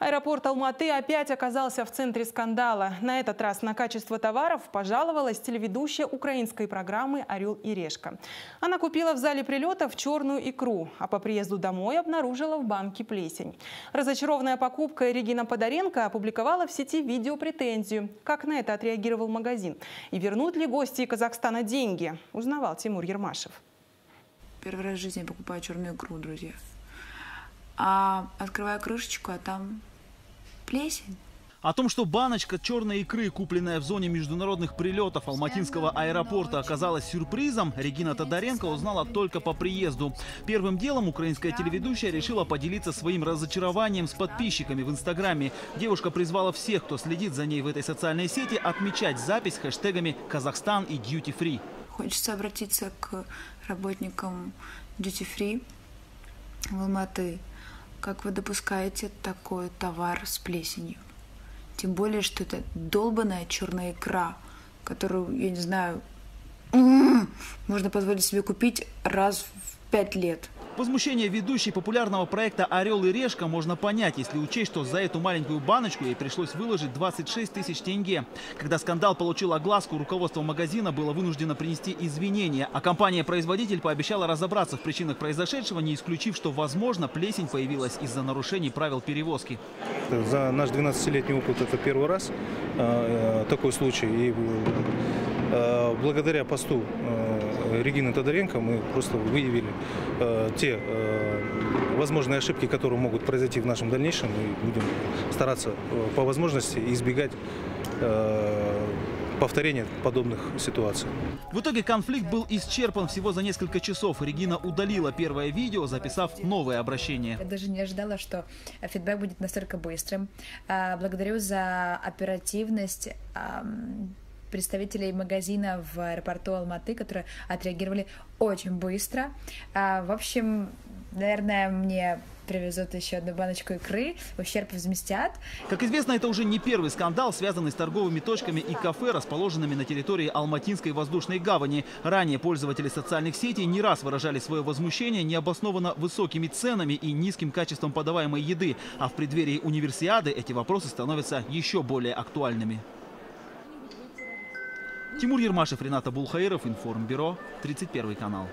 Аэропорт Алматы опять оказался в центре скандала. На этот раз на качество товаров пожаловалась телеведущая украинской программы «Орел и решка». Она купила в зале прилетов черную икру, а по приезду домой обнаружила в банке плесень. Разочарованная покупкой Регина Подоренко опубликовала в сети видеопретензию. Как на это отреагировал магазин? И вернут ли гости Казахстана деньги? Узнавал Тимур Ермашев. Первый раз в жизни покупаю черную икру, друзья. А открываю крышечку, а там плесень. О том, что баночка черной икры, купленная в зоне международных прилетов Алматинского аэропорта, оказалась сюрпризом, Регина Тодоренко узнала только по приезду. Первым делом украинская телеведущая решила поделиться своим разочарованием с подписчиками в Инстаграме. Девушка призвала всех, кто следит за ней в этой социальной сети, отмечать запись хэштегами «Казахстан» и «Duty Free». Хочется обратиться к работникам Duty Free в Алматы. Как вы допускаете такой товар с плесенью? Тем более, что это долбанная черная икра, которую, я не знаю, можно позволить себе купить раз в пять лет. Возмущение ведущей популярного проекта «Орел и решка» можно понять, если учесть, что за эту маленькую баночку ей пришлось выложить 26 тысяч тенге. Когда скандал получил огласку, руководство магазина было вынуждено принести извинения, а компания-производитель пообещала разобраться в причинах произошедшего, не исключив, что, возможно, плесень появилась из-за нарушений правил перевозки. За наш 12-летний опыт это первый раз э, такой случай. И э, благодаря посту э, Регины Тодоренко мы просто выявили э, те э, возможные ошибки, которые могут произойти в нашем дальнейшем. И будем стараться э, по возможности избегать э, повторения подобных ситуаций. В итоге конфликт был исчерпан всего за несколько часов. Регина удалила первое видео, записав новое обращение. Я даже не ожидала, что фидбэк будет настолько быстрым. А, благодарю за оперативность представителей магазина в аэропорту Алматы, которые отреагировали очень быстро. А, в общем, наверное, мне привезут еще одну баночку икры, ущерб возместят. Как известно, это уже не первый скандал, связанный с торговыми точками и кафе, расположенными на территории Алматинской воздушной гавани. Ранее пользователи социальных сетей не раз выражали свое возмущение необоснованно высокими ценами и низким качеством подаваемой еды. А в преддверии универсиады эти вопросы становятся еще более актуальными. Тимур Ермашев, Рената Булхаиров, Информбюро, 31 канал.